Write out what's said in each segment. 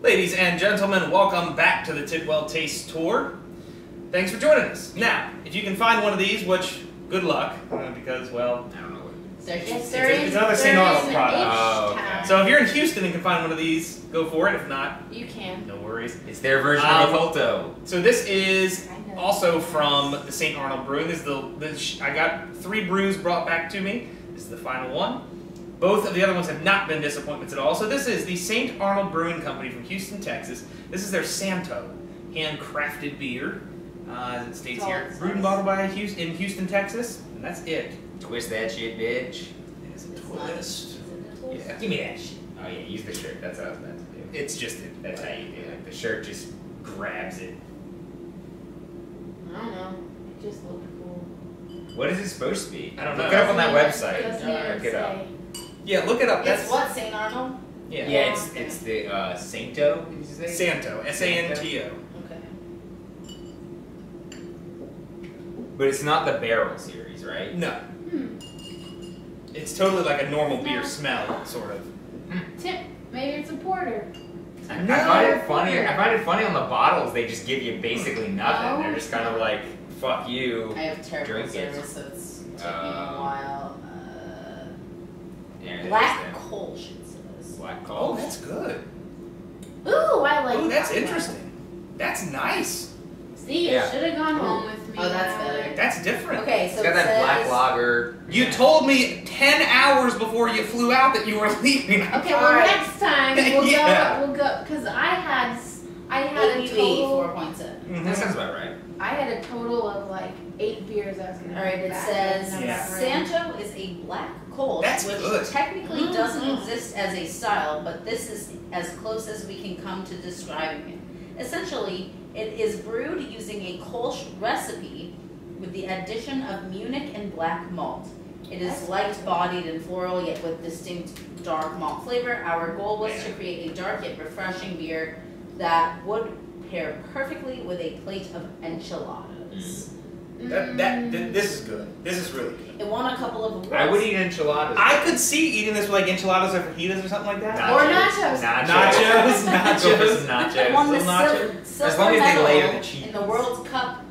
Ladies and gentlemen, welcome back to the Tidwell Taste Tour. Thanks for joining us. Now, if you can find one of these, which good luck, uh, because well, I don't know what. Yes, It's there a- is- it's another St. Arnold product. Oh, okay. So if you're in Houston and can find one of these, go for it. If not, you can. no worries. It's their version Um, of Oculto. So this is also from the St. Arnold Brewing. This is the, the sh- I got three brews brought back to me. This is the final one. Both of the other ones have not been disappointments at all. So this is the St. Arnold Brewing Company from Houston, Texas. This is their Santo handcrafted beer. Uh, as it states That's here, it brewed and says. bottled by Houston, in Houston, Texas, and that's it. Twist that shit, bitch. It is a It's not- twist. is it a twist? Yeah. Give me that shit. Oh yeah, use the shirt. That's what I was meant to do. It's just it. That's how you do it. The shirt just grabs it. I don't know. It just looked cool. What is it supposed to be? I don't know. Look know. it up on that website. even- Doesn't even Look it up. Say. Yeah, look it up. That's It's what, St. Arnold? yeah. Yeah, it's it's the uh, Sainto. Did you say? Santo. S A N T O. Okay. But it's not the barrel series, right? No. Hmm. It's totally like a normal beer smell, sort of. Tip. Maybe it's a porter. I, No. I find it funny. I find it funny on the bottles. They just give you basically nothing. No. They're just kind of like, "Fuck you." I have terrible Drink it. service, so it's taking Uh, a while. Yeah, black coal Kolsch, it says. Black Oh, coal. that's good. Ooh, I like Oh, that's that one. interesting. That's nice. See, Yeah. it should have gone home with me. Oh, that's better. That's different. Okay, It's so got it that says, black lager. You Yeah. told me ten hours before you flew out that you were leaving. Okay, well next time we'll Yeah. go. We'll go because I had s- I had a ABV, total. four point seven. Mhm. That sounds about right. I had a total of like eight beers I was gonna. All right, it says and Yeah. never. Santo is a black Kolsch, That's which good. technically Mhm. doesn't exist as a style, but this is as close as we can come to describing it. Essentially, it is brewed using a Kolsch recipe with the addition of Munich and black malt. It is That's light-bodied and floral, yet with distinct dark malt flavor. Our goal was to create a dark yet refreshing beer that would pair perfectly with a plate of enchiladas. That, that th- this is good. This is really good. It won a couple of awards. I would eat enchiladas. I could see eating this with like enchiladas or fajitas or something like that. Or nachos. Nachos. Nachos, Go for some nachos. It won the Little nacho. sil- silver As long as they medal layer the cheese. in the World Cup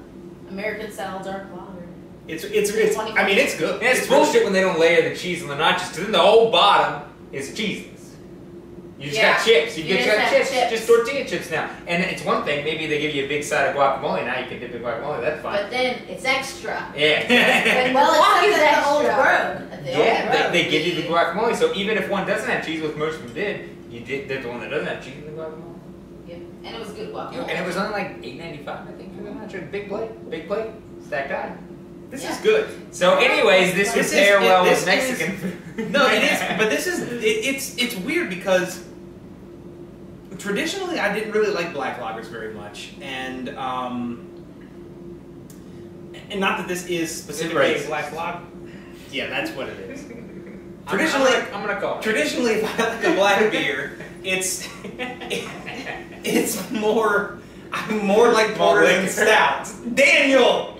American style dark lager. It's it's it's. I mean, it's good. And it's bullshit when they don't layer the cheese on the nachos, because then the whole bottom is cheeseless. You just got chips. You, You just just got have chips. chips. Just tortilla chips now. And it's one thing. Maybe they give you a big side of guacamole. Now you can dip in guacamole. That's fine. But then it's extra. yeah. Well, Guac except is the old extra. road. The yeah. old They, road. they give you the guacamole. So even if one doesn't have cheese, which most of them did, you did. They're the one that doesn't have cheese in the guacamole. Yep. And it was good guacamole. and it was only like eight ninety five, I think, for the nacho. Big plate. Big plate. It's that guy. This Yeah. is good. So, anyways, this would This is- pair well this with Mexican food. No, it is, but this is it, it's it's weird because traditionally I didn't really like black lagers very much, and um, and not that this is specifically a black lager. Yeah, that's what it is. Traditionally- I'm, gonna, I'm gonna call it. Traditionally, if I like a black beer, it's it's more I'm more like porter than stout. Daniel,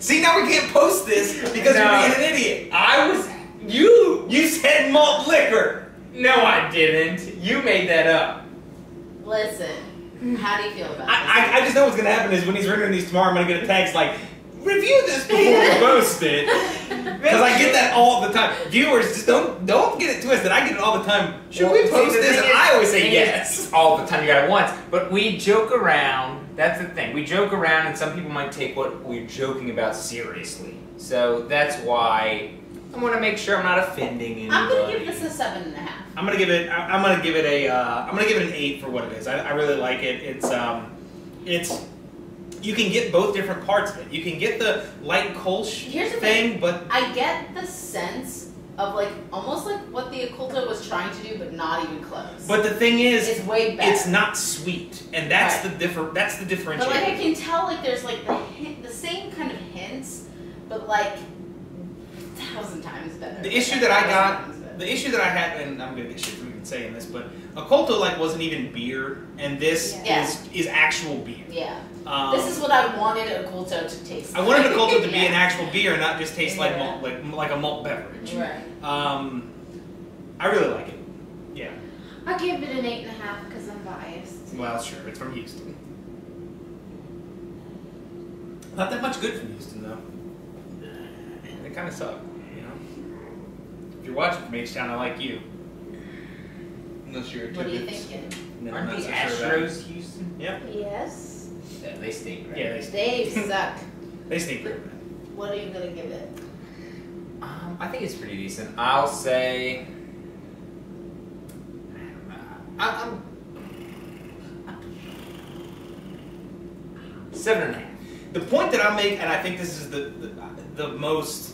see now we can't post this because No. you're being an idiot. I was you. You said malt liquor. No, I didn't. You made that up. Listen, how do you feel about I, I, I just know what's gonna happen is when he's rendering these tomorrow, I'm gonna get a text like, review this before we post it. Because I get that all the time. Viewers, just don't don't get it twisted. I get it all the time. Should Well, we post the this? And is- I always say yes. All the time, you got it once. But we joke around. That's the thing. We joke around, and some people might take what we're joking about seriously. So that's why I want to make sure I'm not offending anybody. I'm gonna give this a seven and a half. I'm gonna give it. I'm gonna give it a. Uh, I'm gonna give it an eight for what it is. I, I really like it. It's um, it's. You can get both different parts of it. You can get the light Kolsch Here's the thing, but I get the sense of like almost like what the Oculto was trying to do, but not even close. but the thing is, it's way better. it's not sweet, and that's Right. the different. That's the But like I can tell, like there's like the hint, the same kind of hints, but like a thousand times better. The issue that I got-. The issue that I had, and I'm gonna get shit for even saying this, but Oculto like wasn't even beer, and this Yeah. is is actual beer. Yeah, Um, this is what I wanted Oculto to taste. Like. I wanted Oculto to be Yeah. an actual beer, and not just taste like malt, like like a malt beverage. Right. Um, I really like it. Yeah. I'll give it an eight and a half because I'm biased. Well, sure, it's from Houston. Not that much good from Houston, though. They kind of suck, you know. If you're watching from H Town, I like you. Unless you're a What are you thinking? No, Aren't the not so sure about it. Astros Houston? Yes. Yeah, they stink, right? Yeah, they stink. They suck. They stink pretty bad. What are you gonna give it? Um, I think it's pretty decent. I'll say. I, I'm. Seven and a half. The point that I make, and I think this is the, the the most,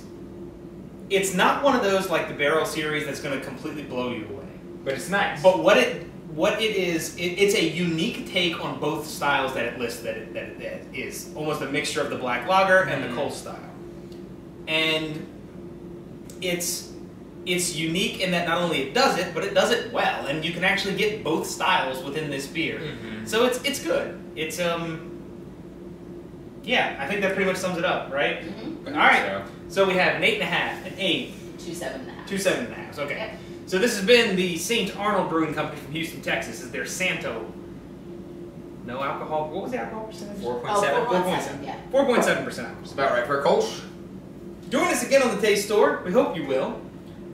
it's not one of those like the barrel series that's going to completely blow you away. But it's nice. But what it what it is, it, it's a unique take on both styles that it lists that it, that it, that it is almost a mixture of the black lager and Mhm. the Cole style, and it's it's unique in that not only it does it, but it does it well, and you can actually get both styles within this beer. Mhm. So it's it's good. It's um. Yeah, I think that pretty much sums it up, right? Mm-hmm. All right. So we have an eight and a half, an eight, Two seven and a half. two seven and a half. Okay. Yep. So this has been the St. Arnold Brewing Company from Houston, Texas. This is their Santo. No alcohol. What was the alcohol percentage? Four point Oh, seven. four point 4.7. seven, yeah. Four point seven percent. It's about right for a Kolsch. Join us again on the Taste Tour. We hope you will.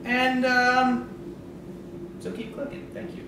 And um, so keep clicking. Thank you.